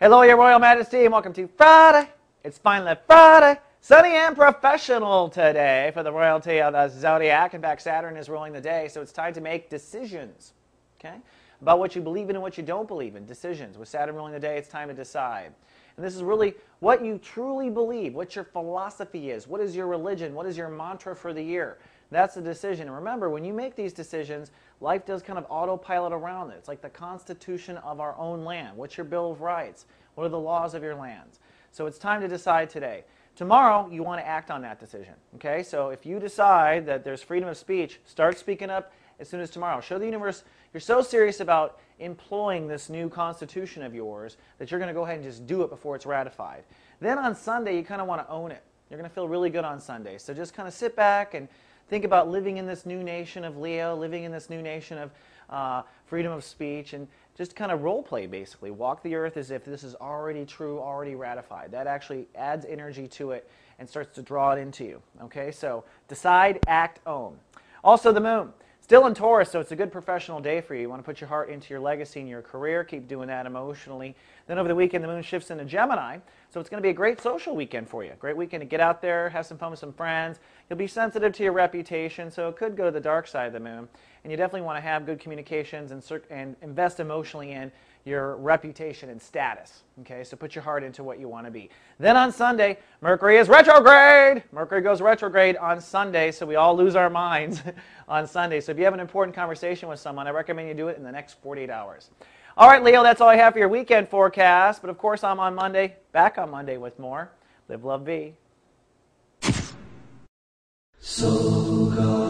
Hello, your Royal Majesty, and welcome to Friday. It's finally Friday. Sunny and professional today for the royalty of the zodiac. In fact, Saturn is ruling the day, so it's time to make decisions. Okay? About what you believe in and what you don't believe in. Decisions. With Saturn ruling the day, it's time to decide. And this is really what you truly believe, what your philosophy is, what is your religion, what is your mantra for the year. That's the decision. And remember, when you make these decisions, life does kind of autopilot around it. It's like the constitution of our own land. What's your Bill of Rights? What are the laws of your lands? So it's time to decide today. Tomorrow, you want to act on that decision. Okay? So if you decide that there's freedom of speech, start speaking up as soon as tomorrow. Show the universe you're so serious about employing this new constitution of yours that you're going to go ahead and just do it before it's ratified. Then on Sunday, you kind of want to own it. You're going to feel really good on Sunday. So just kind of sit back and think about living in this new nation of Leo, living in this new nation of uh, freedom of speech, and just kind of role play basically. Walk the earth as if this is already true, already ratified. That actually adds energy to it and starts to draw it into you. Okay, so decide, act, own. Also, the moon. Still in Taurus, so it's a good professional day for you. You want to put your heart into your legacy and your career, keep doing that emotionally. Then over the weekend, the moon shifts into Gemini, so it's going to be a great social weekend for you. Great weekend to get out there, have some fun with some friends. You'll be sensitive to your reputation, so it could go to the dark side of the moon. And you definitely want to have good communications and, and invest emotionally in your reputation and status. Okay, so put your heart into what you want to be. Then on Sunday, Mercury is retrograde. Mercury goes retrograde on Sunday, so we all lose our minds on Sunday. So if you have an important conversation with someone, I recommend you do it in the next 48 hours. All right, Leo, that's all I have for your weekend forecast. But of course, I'm on Monday, back on Monday with more. Live, love, be. Soulgarden